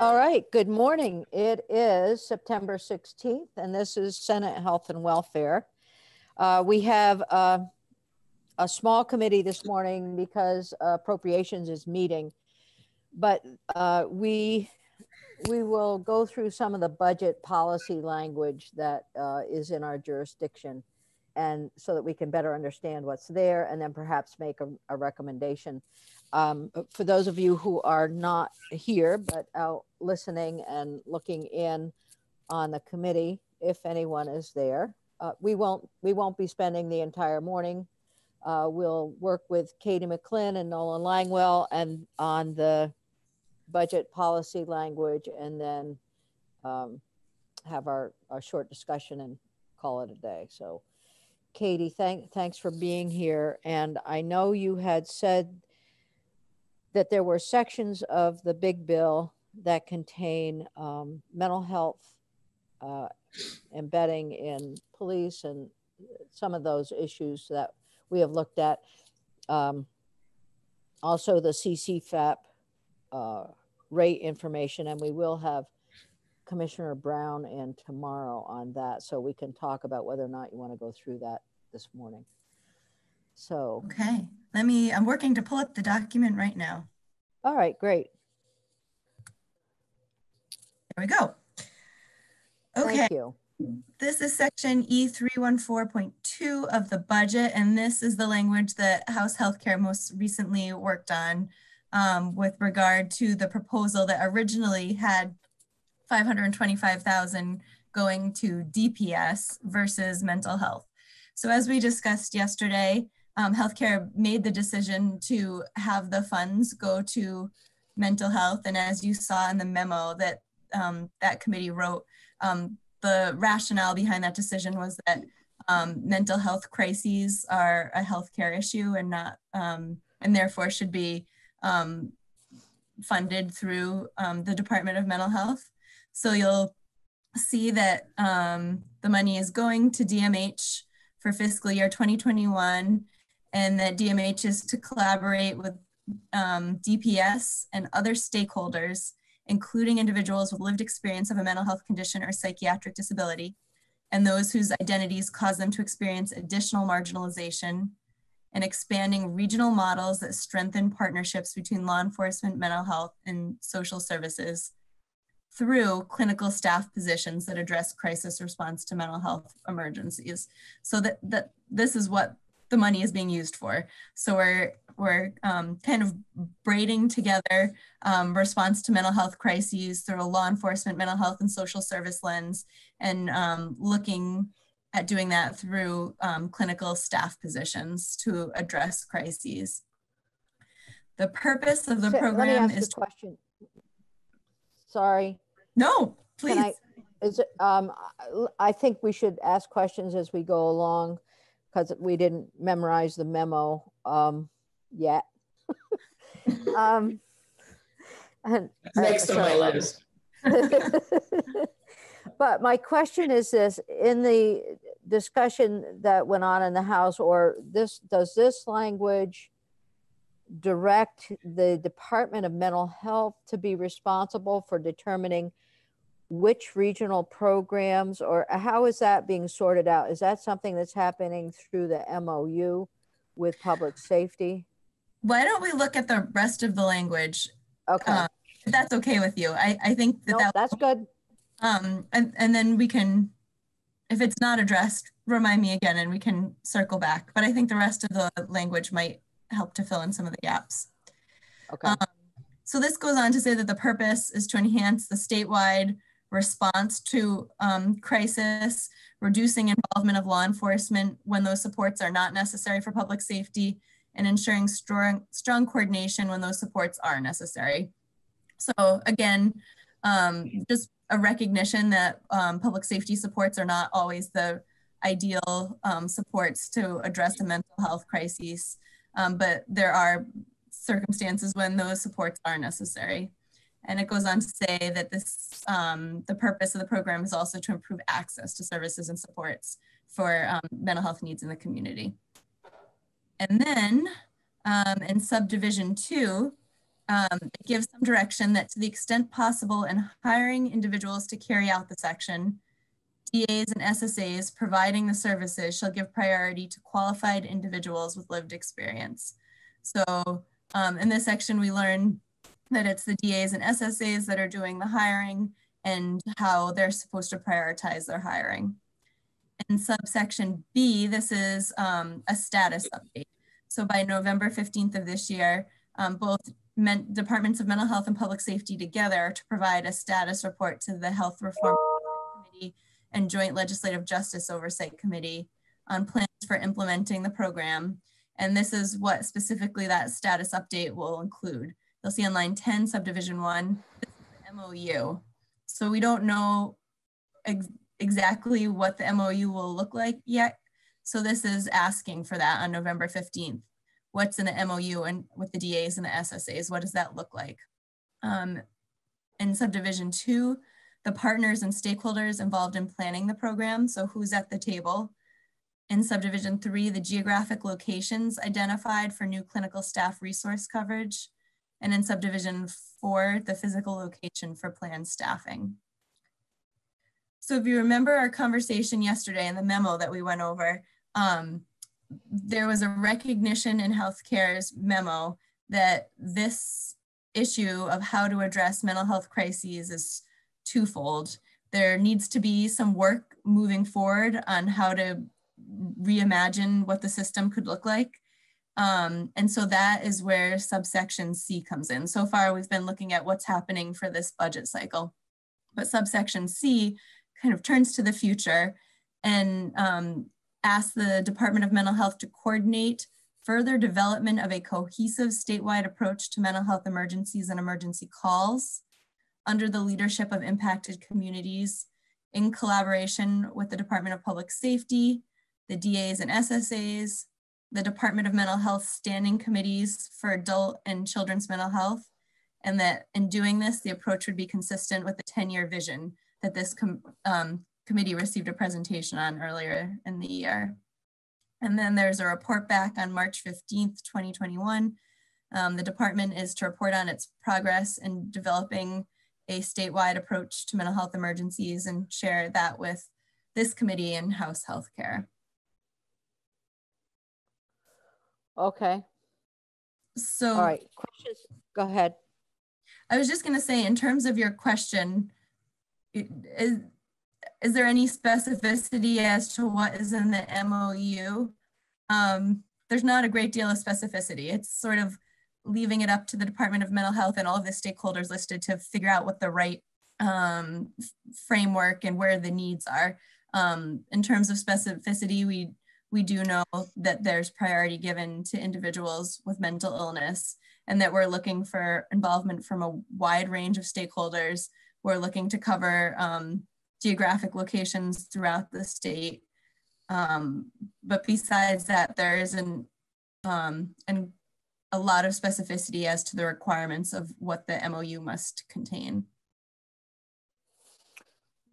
All right, good morning. It is September 16th, and this is Senate Health and Welfare. Uh, we have uh, a small committee this morning because appropriations is meeting, but uh, we we will go through some of the budget policy language that uh, is in our jurisdiction, and so that we can better understand what's there, and then perhaps make a, a recommendation. Um, for those of you who are not here but out listening and looking in on the committee, if anyone is there, uh, we won't we won't be spending the entire morning. Uh, we'll work with Katie McLinn and Nolan Langweil and on the budget policy language, and then um, have our, our short discussion and call it a day. So, Katie, thank thanks for being here. And I know you had said that there were sections of the big bill that contain um, mental health uh, embedding in police and some of those issues that we have looked at. Um, also, the CCFAP uh, rate information, and we will have Commissioner Brown in tomorrow on that, so we can talk about whether or not you want to go through that this morning. So, Okay, let me, I'm working to pull up the document right now. all right, great. There we go. Okay, Thank you. this is section E E314.2 of the budget, and this is the language that House Healthcare most recently worked on um, with regard to the proposal that originally had 525,000 going to DPS versus mental health. So as we discussed yesterday, um, healthcare made the decision to have the funds go to mental health. And as you saw in the memo that um, that committee wrote, um, the rationale behind that decision was that um, mental health crises are a healthcare issue and not, um, and therefore should be um, funded through the Department of Mental Health. So you'll see that the money is going to DMH for fiscal year 2021, and that DMH is to collaborate with um, DPS and other stakeholders, including individuals with lived experience of a mental health condition or psychiatric disability, and those whose identities cause them to experience additional marginalization, and expanding regional models that strengthen partnerships between law enforcement, mental health, and social services through clinical staff positions that address crisis response to mental health emergencies. So that, that this is what the money is being used for. So we're, we're um, kind of braiding together um, response to mental health crises through a law enforcement, mental health, and social service lens, and um, looking at doing that through um, clinical staff positions to address crises. The purpose of the So, program ask is, a question. Sorry. no, Can I- please. Is it, um, I think we should ask questions as we go along because we didn't memorize the memo, um, yet. Um, and. uh, Next on my so- list. But my question is this, in the discussion that went on in the House, or this, does this language direct the Department of Mental Health to be responsible for determining which regional programs, or how is that being sorted out? Is that something that's happening through the MOU with public safety? Why don't we look at the rest of the language? Okay, uh, If that's okay with you. I, I think that no, that, that's good. um, and, and then we can, if it's not addressed, remind me again and we can circle back. But I think the rest of the language might help to fill in some of the gaps. Okay, Um, So this goes on to say that the purpose is to enhance the statewide response to um, crisis, reducing involvement of law enforcement when those supports are not necessary for public safety, and ensuring strong, strong coordination when those supports are necessary. So again, um, just a recognition that um, public safety supports are not always the ideal um, supports to address a mental health crisis, um, but there are circumstances when those supports are necessary. And it goes on to say that this, um, the purpose of the program is also to improve access to services and supports for um, mental health needs in the community. And then um, in subdivision two, um, it gives some direction that to the extent possible in hiring individuals to carry out the section, DAs and SSAs providing the services shall give priority to qualified individuals with lived experience. So um, in this section, we learn that it's the DAs and SSAs that are doing the hiring and how they're supposed to prioritize their hiring. In subsection B, this is um, a status update. So by November 15th of this year, um, both men, departments of mental health and public safety together to provide a status report to the Health Reform Committee and Joint Legislative Justice Oversight Committee on plans for implementing the program. And this is what specifically that status update will include. You'll see on line 10, subdivision one, MOU. So we don't know ex exactly what the MOU will look like yet. So this is asking for that on November 15th what's in the MOU and with the DAs and the SSAs, what does that look like? Um, in subdivision two, the partners and stakeholders involved in planning the program, so who's at the table. In subdivision three, the geographic locations identified for new clinical staff resource coverage. And in subdivision four, the physical location for planned staffing. So if you remember our conversation yesterday and the memo that we went over, um, there was a recognition in healthcare's memo that this issue of how to address mental health crises is twofold. There needs to be some work moving forward on how to reimagine what the system could look like. Um, and so that is where subsection C comes in. So far, we've been looking at what's happening for this budget cycle. But subsection C kind of turns to the future and um, asked the Department of Mental Health to coordinate further development of a cohesive statewide approach to mental health emergencies and emergency calls under the leadership of impacted communities in collaboration with the Department of Public Safety, the DAs and SSAs, the Department of Mental Health standing committees for adult and children's mental health, and that in doing this, the approach would be consistent with the 10-year vision that this um, committee received a presentation on earlier in the year. And then there's a report back on March 15th, 2021. Um, the department is to report on its progress in developing a statewide approach to mental health emergencies and share that with this committee and House Healthcare. Okay. So, all right, questions? Go ahead. I was just going to say, in terms of your question, is, is there any specificity as to what is in the MOU? Um, there's not a great deal of specificity. It's sort of leaving it up to the Department of Mental Health and all of the stakeholders listed to figure out what the right um, framework and where the needs are. Um, in terms of specificity, we we do know that there's priority given to individuals with mental illness and that we're looking for involvement from a wide range of stakeholders. We're looking to cover um, geographic locations throughout the state. Um, but besides that, there isn't um, and a lot of specificity as to the requirements of what the MOU must contain.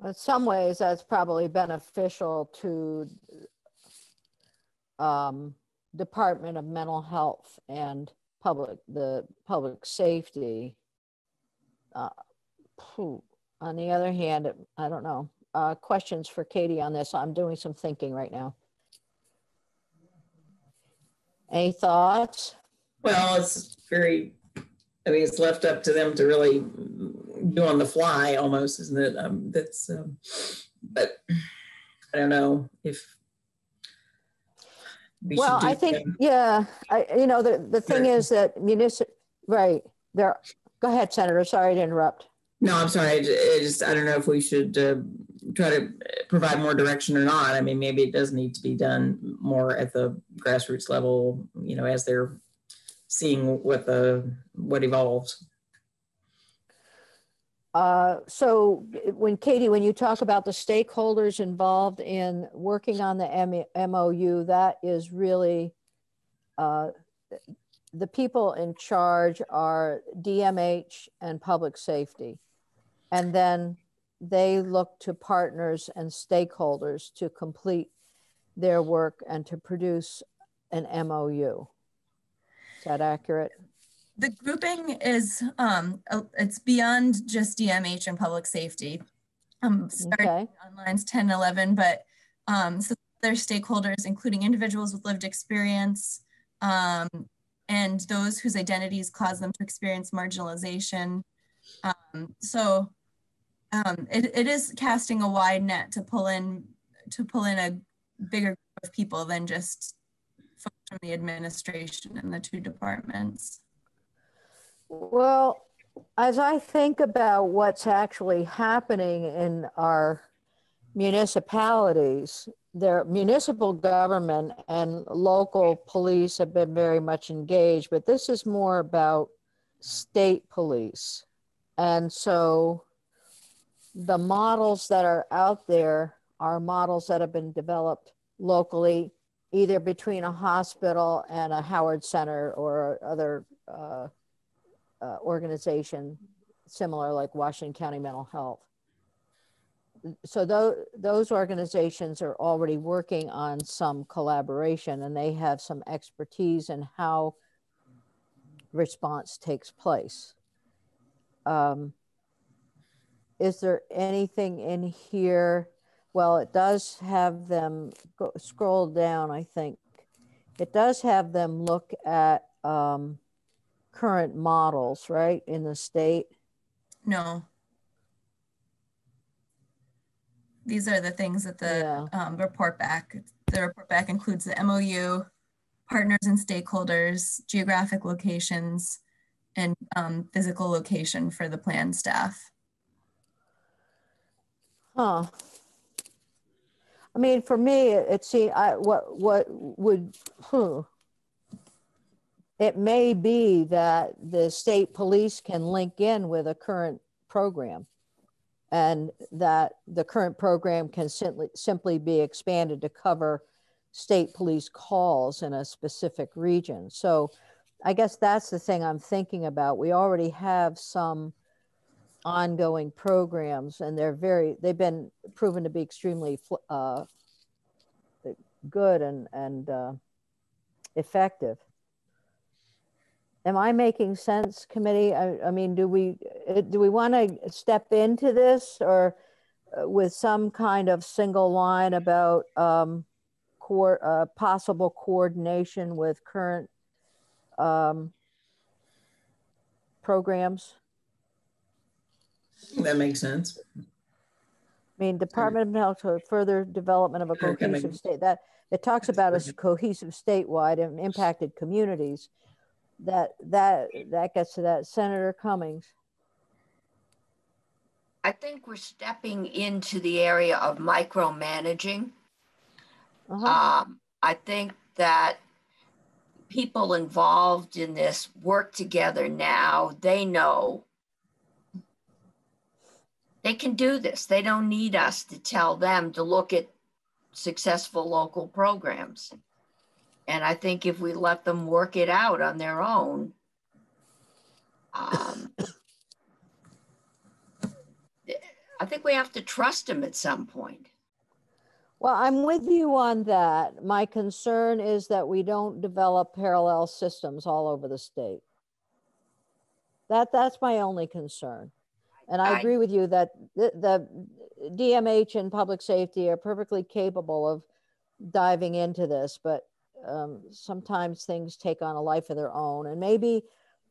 In some ways, that's probably beneficial to um, Department of Mental Health and public the public safety. Uh, on the other hand, I don't know. Uh, questions for Katie on this? I'm doing some thinking right now. Any thoughts? Well, it's very, I mean, it's left up to them to really do on the fly almost, isn't it? Um, that's, um, but I don't know if. We well, I think, them. yeah, I, you know, the, the thing is that municipal, right, there, go ahead, Senator, sorry to interrupt. No, I'm sorry. I just, I don't know if we should uh, try to provide more direction or not. I mean, maybe it does need to be done more at the grassroots level, you know, as they're seeing what the, what evolves. Uh, so when Katie, when you talk about the stakeholders involved in working on the MOU, that is really uh, the people in charge are DMH and public safety. And then they look to partners and stakeholders to complete their work and to produce an MOU. Is that accurate? The grouping is, um, it's beyond just DMH and public safety. Um, starting Okay, on lines 10 and 11, but um, so other stakeholders, including individuals with lived experience um, and those whose identities cause them to experience marginalization. Um, so um, it, it is casting a wide net to pull in to pull in a bigger group of people than just folks from the administration and the two departments. Well, as I think about what's actually happening in our municipalities, their municipal government and local police have been very much engaged, but this is more about state police. And so the models that are out there are models that have been developed locally, either between a hospital and a Howard Center or other uh, uh, organization similar like Washington County Mental Health. So those, those organizations are already working on some collaboration and they have some expertise in how response takes place. Um, is there anything in here? Well, it does have them go, scroll down, I think. It does have them look at um, current models, right, in the state? No. These are the things that the Yeah. um, report back. The report back includes the MOU, partners and stakeholders, geographic locations, and um, physical location for the plan staff. Huh. I mean, for me, it, it see, I, what, what would, huh. It may be that the state police can link in with a current program. And that the current program can simply, simply be expanded to cover state police calls in a specific region. So I guess that's the thing I'm thinking about. We already have some ongoing programs and they're very they've been proven to be extremely uh, good and and uh, effective am i making sense committee i, I mean do we uh, do we want to step into this or uh, with some kind of single line about um, co- uh, possible coordination with current um, programs That makes sense. I mean, Department of Health for further development of a Sure, can I- cohesive state, that, it talks about a cohesive statewide and impacted communities. That, that, that gets to that. Senator Cummings. I think we're stepping into the area of micromanaging. Uh-huh. Um, I think that people involved in this work together now. They know they can do this. They don't need us to tell them to look at successful local programs. And I think if we let them work it out on their own, um, I think we have to trust them at some point. Well, I'm with you on that. My concern is that we don't develop parallel systems all over the state. That, that's my only concern. And I I- agree with you that the, the DMH and public safety are perfectly capable of diving into this, but um, sometimes things take on a life of their own. And maybe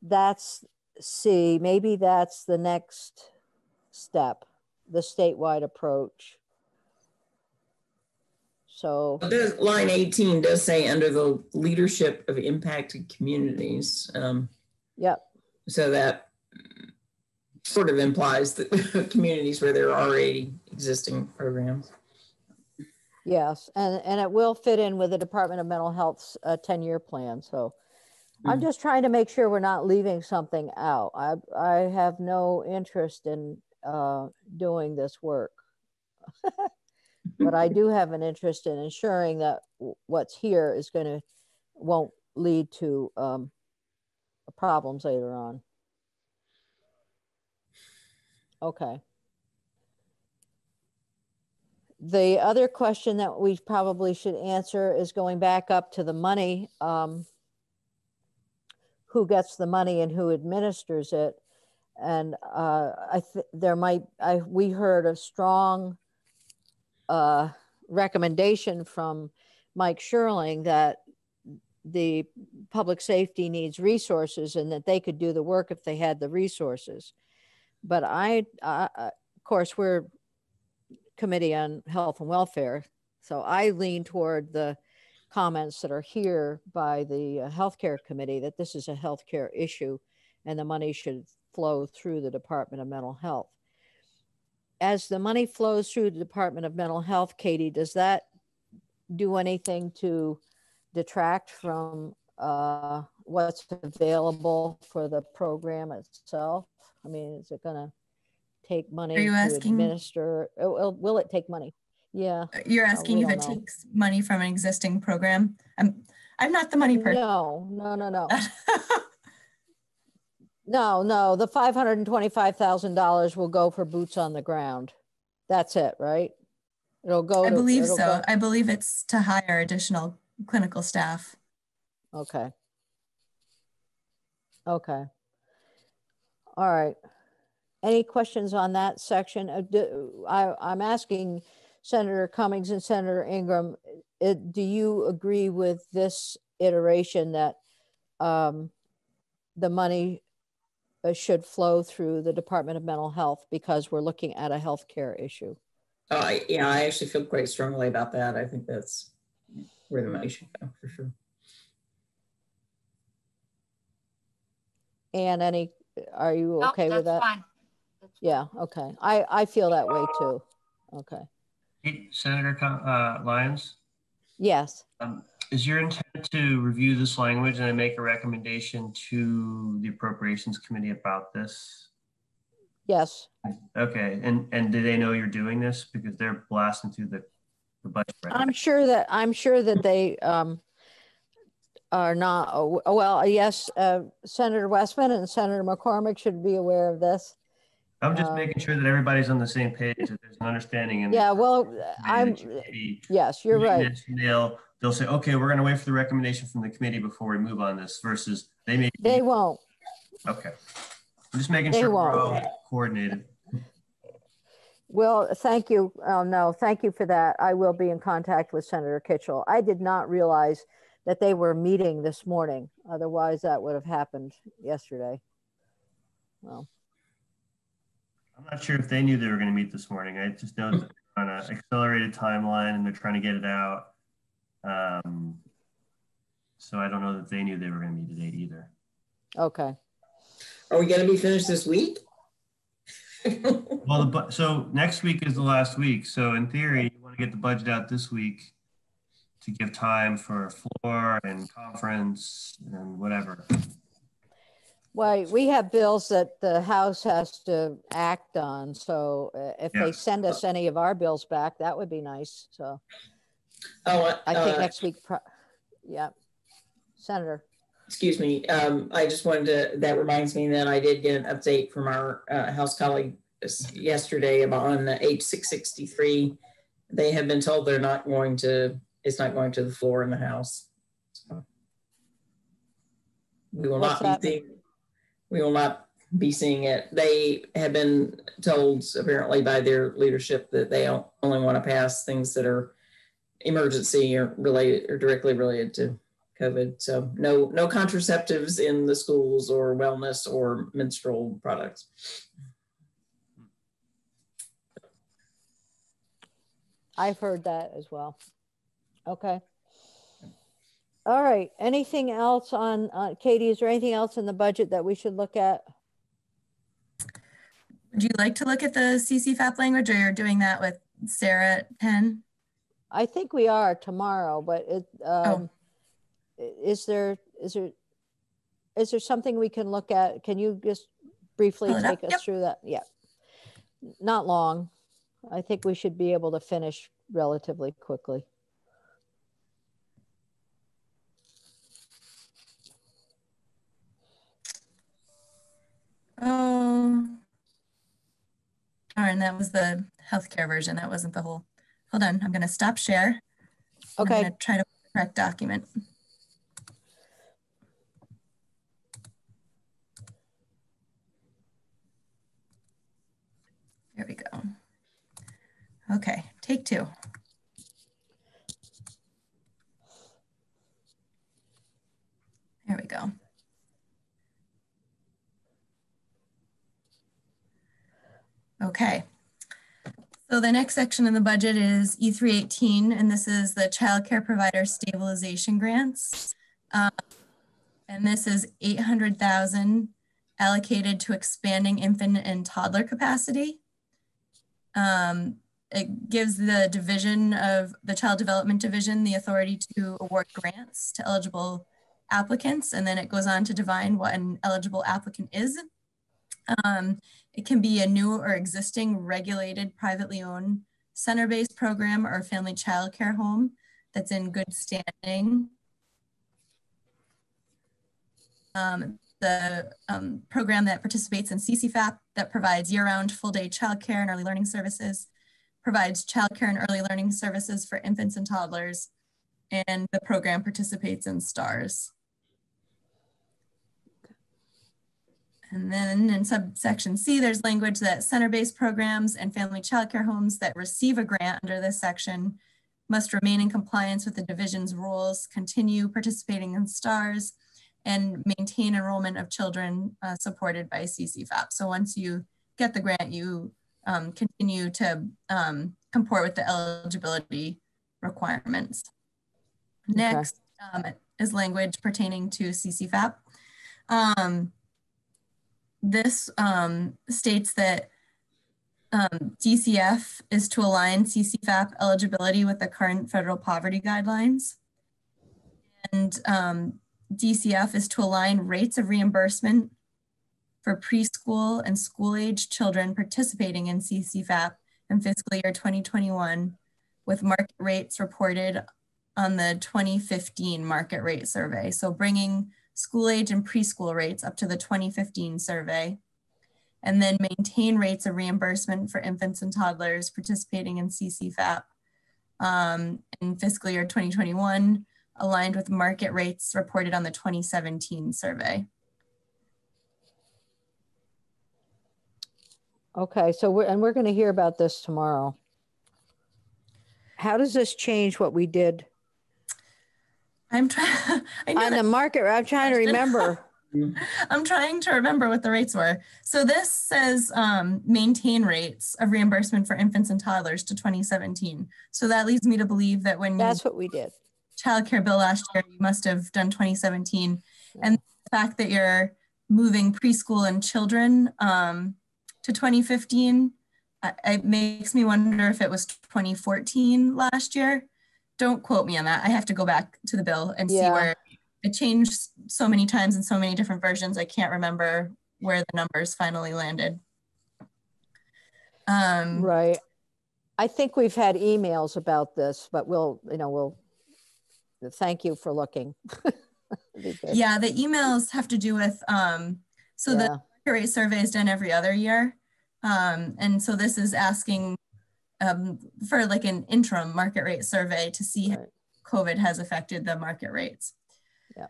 that's, see, maybe that's the next step, the statewide approach. So, does- Line 18 does say under the leadership of impacted communities. Um, yep. so that sort of implies that communities where there are already existing programs. Yes, and, and it will fit in with the Department of Mental Health's uh, 10-year plan, so I'm Mm. just trying to make sure we're not leaving something out. I, I have no interest in uh, doing this work. But I do have an interest in ensuring that w- what's here is gonna, won't lead to um, problems later on. Okay. The other question that we probably should answer is going back up to the money. Um, who gets the money and who administers it. And uh, I th- there might I we heard a strong uh, recommendation from Mike Schirling that the public safety needs resources and that they could do the work if they had the resources. But I, uh, of course, we're committee on health and welfare, so I lean toward the comments that are here by the uh, healthcare committee that this is a healthcare issue and the money should flow through the Department of Mental Health. As the money flows through the Department of Mental Health, Katie, does that do anything to detract from uh, what's available for the program itself? I mean, is it going to take money Are you asking- administer? uh, Will, will it take money? Yeah. You're Uh, asking we if it know. takes money from an existing program? I'm, I'm not the money person. No, no, no, no. No, no, the five hundred and twenty-five thousand dollars will go for boots on the ground. That's it, right? It'll go. I to- believe so. go- I believe it's to hire additional clinical staff. Okay. Okay. All right. Any questions on that section? Uh, do- I, I'm asking Senator Cummings and Senator Ingram, uh, do you agree with this iteration that um, the money uh, should flow through the Department of Mental Health because we're looking at a healthcare issue? Uh, yeah, I actually feel quite strongly about that. I think that's where the money should go for sure. And any, are you No, okay with that? fine. Yeah, okay. I, I feel that way too. Okay. Hey, Senator uh, Lyons, Yes. um, is your intent to review this language and then make a recommendation to the Appropriations Committee about this? Yes. Okay, and, and do they know you're doing this? Because they're blasting through the, the budget. right. I'm sure that, I'm sure that they um, are not, oh, well, yes, uh, Senator Westman and Senator McCormack should be aware of this. I'm just uh, making sure that everybody's on the same page, that there's an understanding. in Yeah, well, I'm, may be yes, you're right. They'll, they'll say, okay, we're gonna wait for the recommendation from the committee before we move on this versus they may. They won't. Okay. I'm just making They sure we're all coordinated. Well, thank you. Oh, no, thank you for that. I will be in contact with Senator Kitchel. I did not realize that they were meeting this morning. Otherwise, that would have happened yesterday. Well, I'm not sure if they knew they were going to meet this morning. I just know that they're on an accelerated timeline and they're trying to get it out. Um, so I don't know that they knew they were going to meet today either. okay. Are we gonna be finished this week? Well, the, bu- so next week is the last week. So in theory, you want to get the budget out this week to give time for floor and conference and whatever. Well, we have bills that the House has to act on, so uh, if Yeah. they send us any of our bills back, that would be nice, so Oh, I think uh, next week, pro- yeah. Senator, excuse me, um, I just wanted to, that reminds me that I did get an update from our, uh, House colleague this- yesterday about on the H six sixty-three. They have been told they're not going to, it's not going to the floor in the House. So We will What's not that be seeing, we will not be seeing it. They have been told apparently by their leadership that they only want to pass things that are emergency or related or directly related to COVID. So no, no contraceptives in the schools or wellness or menstrual products. I've heard that as well. Okay. All right, anything else on, uh, Katie, is there anything else in the budget that we should look at? Would you like to look at the CCFAP language or you're doing that with Sarah at Penn? I think we are tomorrow, but it, um, i- is there, is there, is there something we can look at? Can you just briefly it up, take us yep. through that? Yeah. Not long. I think we should be able to finish relatively quickly. Oh, darn, that was the healthcare version. That wasn't the whole. Hold on, I'm going to stop share. Okay. I'm going to try to correct document. There we go. Okay, take two. So the next section in the budget is E318, and this is the Child Care Provider Stabilization Grants. Um, and this is 800,000 allocated to expanding infant and toddler capacity. Um, it gives the division of the Child Development Division the authority to award grants to eligible applicants, and then it goes on to define what an eligible applicant is. Um, it can be a new or existing regulated privately owned center-based program or family child care home that's in good standing. Um, the um, program that participates in CCFAP that provides year-round full-day childcare and early learning services, provides childcare and early learning services for infants and toddlers, and the program participates in STARS. And then in subsection C, there's language that center-based programs and family childcare homes that receive a grant under this section must remain in compliance with the division's rules, continue participating in STARS, and maintain enrollment of children uh, supported by CCFAP. So once you get the grant, you um, continue to um, comport with the eligibility requirements. Next okay. um, is language pertaining to CCFAP. This um, states that um, DCF is to align CCFAP eligibility with the current federal poverty guidelines. And um, DCF is to align rates of reimbursement for preschool and school age children participating in CCFAP in fiscal year 2021 with market rates reported on the 2015 market rate survey. So bringing school age and preschool rates up to the 2015 survey, and then maintain rates of reimbursement for infants and toddlers participating in CCFAP um, in fiscal year 2021, aligned with market rates reported on the 2017 survey. Okay, so we're, and we're going to hear about this tomorrow. How does this change what we did I'm trying on the market. I'm trying to remember. I'm trying to remember what the rates were. So this says um, maintain rates of reimbursement for infants and toddlers to 2017. So that leads me to believe that when that's what we did. Childcare bill last year, you must have done 2017, and the fact that you're moving preschool and children um, to 2015, it makes me wonder if it was 2014 last year don't quote me on that. I have to go back to the bill and yeah. see where it changed so many times in so many different versions. I can't remember where the numbers finally landed. Um, right. I think we've had emails about this, but we'll, you know, we'll thank you for looking. yeah, the emails have to do with, um, so yeah. the survey is done every other year. Um, and so this is asking um, for like an interim market rate survey to see right. how COVID has affected the market rates. Yeah.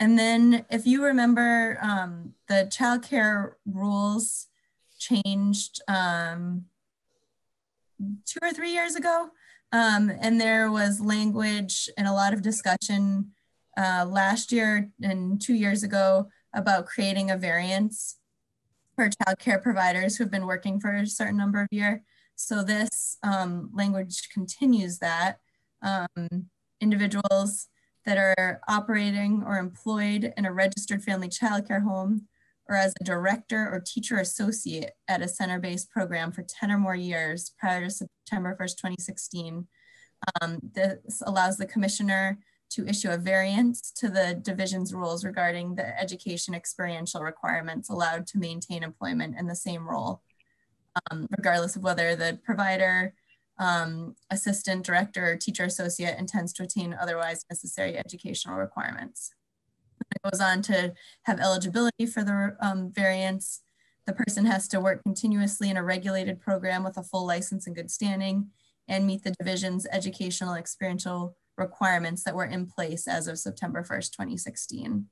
And then if you remember, um, the childcare rules changed um, two or three years ago. Um, and there was language and a lot of discussion uh, last year and two years ago about creating a variance for childcare providers who've been working for a certain number of years. So this um, language continues that. Um, individuals that are operating or employed in a registered family childcare home or as a director or teacher associate at a center-based program for 10 or more years prior to September 1st, 2016. Um, this allows the commissioner to issue a variance to the division's rules regarding the education experiential requirements allowed to maintain employment in the same role um, regardless of whether the provider, um, assistant, director, or teacher associate intends to attain otherwise necessary educational requirements. It goes on to have eligibility for the um, variance. The person has to work continuously in a regulated program with a full license and good standing and meet the division's educational experiential requirements that were in place as of September 1st, 2016.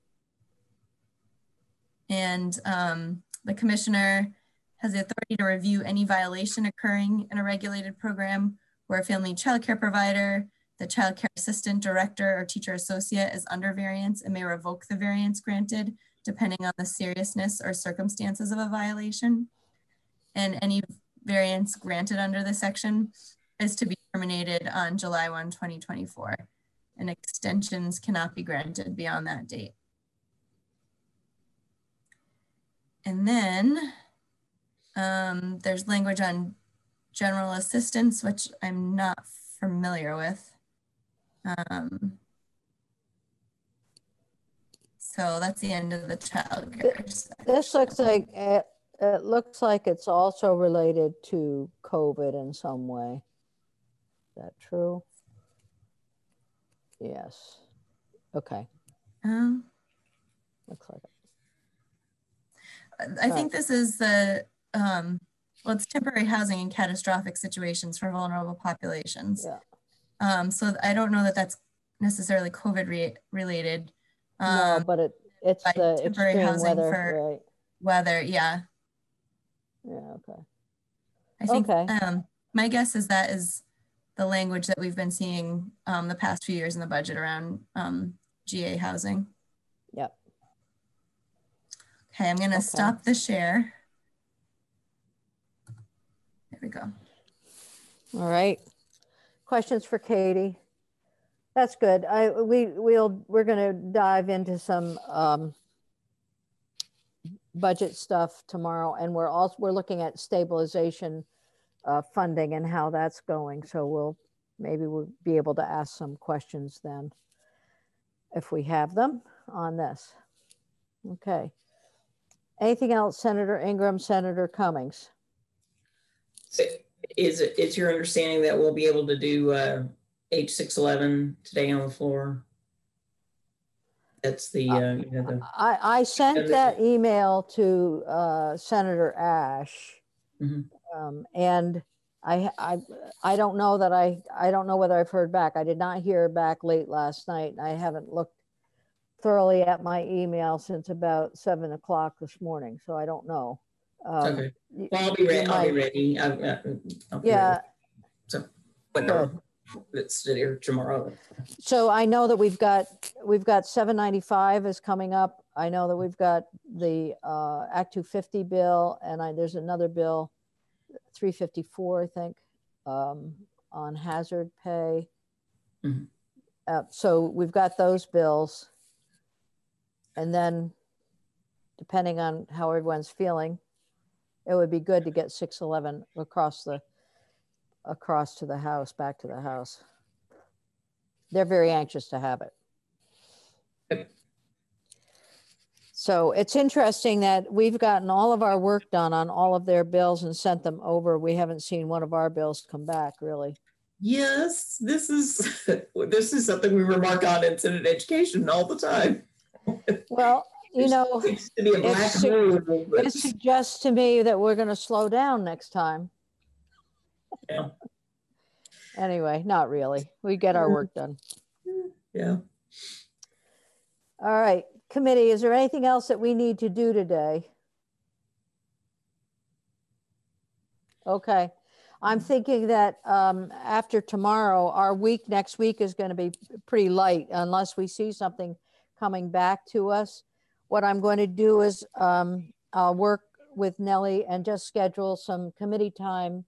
And um, the commissioner has the authority to review any violation occurring in a regulated program where a family child care provider, the child care assistant, director, or teacher associate is under variance and may revoke the variance granted depending on the seriousness or circumstances of a violation. And any variance granted under this section is to be terminated on July 1, 2024, and extensions cannot be granted beyond that date. And then um, there's language on general assistance, which I'm not familiar with. Um, so that's the end of the child care. This looks like, it, it looks like it's also related to COVID in some way. Is that true? Yes. Okay, Um, looks like it. I think this is the, um, well, it's temporary housing in catastrophic situations for vulnerable populations. Yeah. Um, so I don't know that that's necessarily COVID re- related. No, Um, but it, it's the temporary housing weather, for- right? whether, yeah, Yeah, okay. I think, Okay. um, my guess is that is the language that we've been seeing, um, the past few years in the budget around, um, GA housing. Yep. Okay, I'm gonna Okay. stop the share. There we go. All right. Questions for Katie? That's good. I, we, we'll, we're gonna dive into some, um, budget stuff tomorrow and we're also, we're looking at stabilization, uh, funding and how that's going. So we'll, maybe we'll be able to ask some questions then if we have them on this. Okay. Anything else, Senator Ingram, Senator Cummings? Is it, it's your understanding that we'll be able to do uh, H six eleven today on the floor? That's the, uh, you know, the, I, I sent that email to uh, Senator Ashe. Mhm. Um, and I, I, I don't know that I, I don't know whether I've heard back. I did not hear back late last night. I haven't looked thoroughly at my email since about seven o'clock this morning, so I don't know. Um, okay. Well, I'll be ready, I'll be ready. I'll- uh, I'll be Yeah, ready. So, when uh, it's here tomorrow. so I know that we've got, we've got seven ninety-five is coming up. I know that we've got the uh, Act two fifty bill and I, there's another bill, three fifty-four, I think, um, on hazard pay. Mhm. Uh, so we've got those bills. And then depending on how everyone's feeling, it would be good to get six eleven across the, across to the house, back to the house. They're very anxious to have it. Yep. So it's interesting that we've gotten all of our work done on all of their bills and sent them over. We haven't seen one of our bills come back, really. Yes, this is, this is something we remark on in Senate education all the time. Well, you know, Seems to be a black it's- hole, it suggests to me that we're going to slow down next time. Yeah. Anyway, not really. We get our work done. Yeah. All right, committee, is there anything else that we need to do today? Okay, I'm thinking that um, after tomorrow, our week, next week is going to be pretty light unless we see something coming back to us. What I'm going to do is um, I'll work with Nellie and just schedule some committee time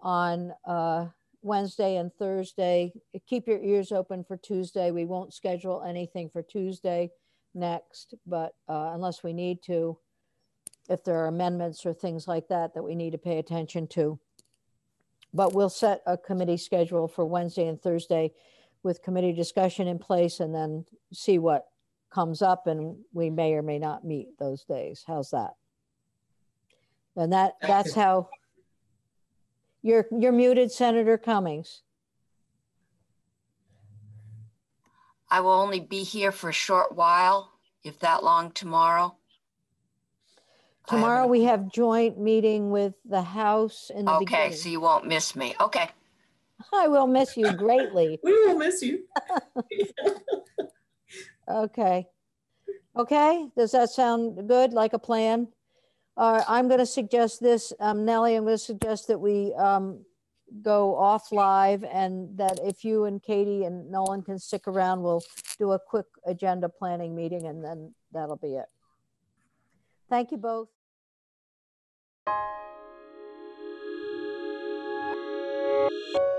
on uh, Wednesday and Thursday. Keep your ears open for Tuesday. We won't schedule anything for Tuesday next, but uh, unless we need to, if there are amendments or things like that that we need to pay attention to. But we'll set a committee schedule for Wednesday and Thursday with committee discussion in place and then see what comes up and we may or may not meet those days. How's that? And that, that's how, you're, you're muted, Senator Cummings. I will only be here for a short while, if that long tomorrow. I have Tomorrow we have joint meeting with the House in the Okay, beginning. so you won't miss me. Okay. I will miss you greatly. We will miss you. Okay. Okay, does that sound good, like a plan? Uh, I'm going to suggest this, um, Nellie, I'm going to suggest that we, um, go off live and that if you and Katie and Nolan can stick around, we'll do a quick agenda planning meeting and then that'll be it. Thank you both. you